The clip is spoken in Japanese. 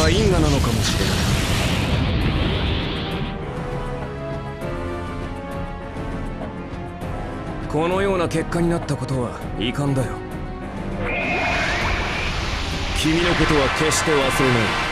は因果なのかもしれない。このような結果になったことは遺憾だよ。君のことは決して忘れない。